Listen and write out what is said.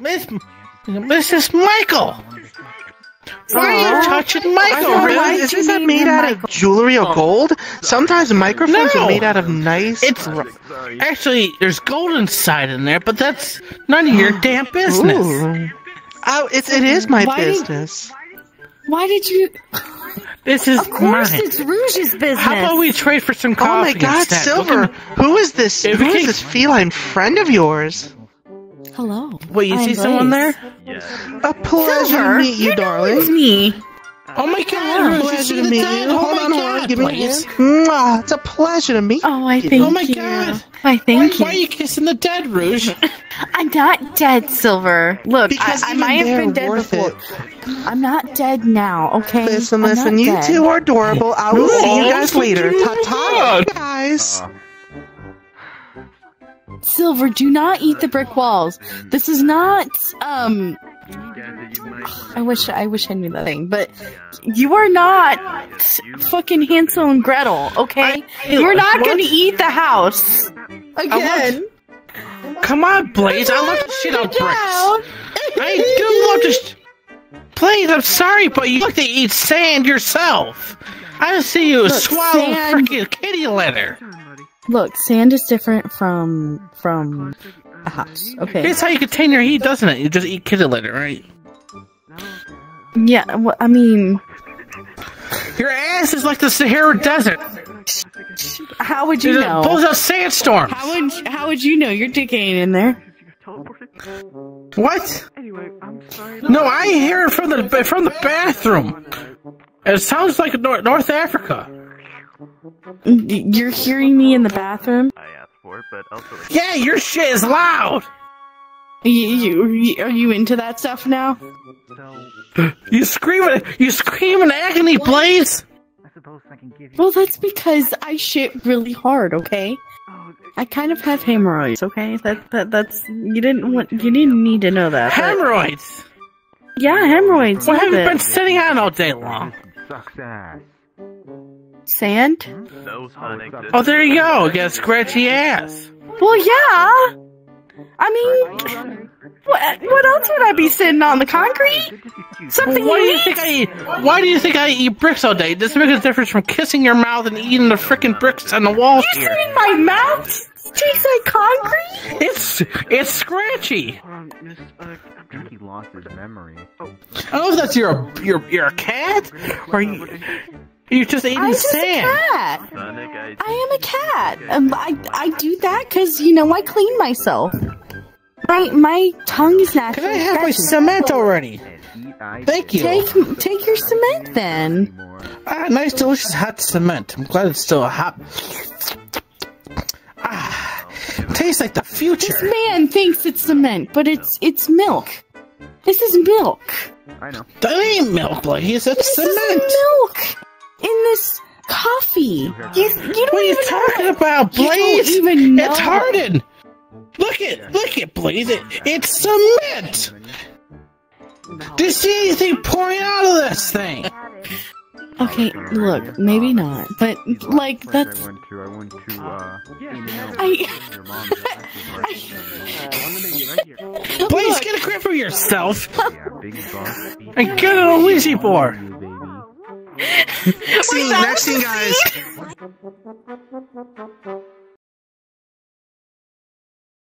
Miss, Mrs. Michael. Why are you touching Michael? Really? really? Isn't that made out of jewelry or gold? Sometimes microphones No. are made out of nice. It's actually there's gold inside in there, but that's none of your damn business. Ooh. Oh, it's it is my Why did- business. Why did you? This is Of course, mine. it's Rouge's business. How about we trade for some coffee? Oh my God, instead? Silver! Look Who is this? If Who we is can- this feline friend of yours? Hello. Wait, you I'm see someone Blaze. there? A pleasure Silver, to meet you, you darling. it's me. Oh my God! Rouge, you pleasure to meet you. Oh Hold my on, hold on. Give me a please. hand. Mwah, It's a pleasure to meet you. Oh, I you. Oh my you. God. I Why, thank why are you. you kissing the dead, Rouge? I'm not dead, Silver. Look, Because I, I might have been dead worth before. I'm not dead now. Okay. Listen, I'm listen, not you dead. two are adorable. I will see you Oh, guys later. at Ta ta, God. guys. Uh, Silver, do not eat the brick walls. This is not. Um. I wish I wish I knew that thing, but you are not fucking Hansel and Gretel. Okay, I- you're not going to eat the house again. Come on, Blaze. I love to shit on bricks. I do love to. Sh- Blaze, I'm sorry, but you like to eat sand yourself. I see you swallow sand- freaking kitty litter. Look, sand is different from from a house. Okay. Here's how you contain your heat, doesn't it? You just eat kitty litter, right? Yeah. Well, I mean, Your ass is like the Sahara Desert. how would you It know? pulls out sandstorms. How would how would you know? Your dick ain't in there. What? No, I hear it from the from the bathroom. It sounds like North, North Africa. You're hearing me in the bathroom. I asked for it, but Yeah, your shit is loud. You, you, you- are you into that stuff now? You screaming, you scream in agony, Blaze. Well, that's because I shit really hard. Okay. I kind of have hemorrhoids. Okay. That that that's you didn't want you didn't need to know that. but- Hemorrhoids. yeah, hemorrhoids. What have love you it. been sitting on all day long? Sand? Oh, there you go. You got a scratchy ass. Well, yeah. I mean, what what else would I be sitting on the concrete? Something Why do you you eat? think I eat? Why do you think I eat bricks all day? This makes a difference from kissing your mouth and eating the freaking bricks on the wall You here. said my mouth tastes like concrete. It's it's scratchy. he lost his memory. I don't know if that's your your your cat or you you're just eating I'm just a cat. I am a cat. Um, I I do that because you know I clean myself. My my tongue is not. Can I have my cement already? Thank you. Take take your cement then. Ah, nice, delicious hot cement. I'm glad it's still hot. Ah, tastes like the future. This man thinks it's cement, but it's it's milk. This is milk. I know. That ain't milk, Blaze. That's This cement. is milk in this coffee. You you don't What are you talking know. about, You don't Blaze? even know. It's hardened. Look it, look it, Blaze. It, it's cement. Do you see anything pouring out of this thing? Okay, look, maybe not, but like that's I went to, I went to, uh, I. your mom's Blaze, get a grip of yourself Yeah, big boss. and get on a Ouija board. See, next thing, guys,